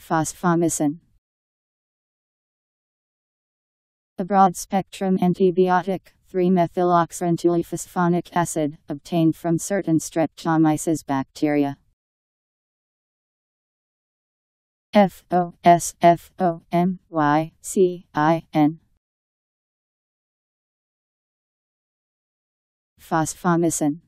Fosfomycin. A broad-spectrum antibiotic, 3-methyloxiran-2-ylphosphonic acid, obtained from certain Streptomyces bacteria. F O S F O M Y C I N Fosfomycin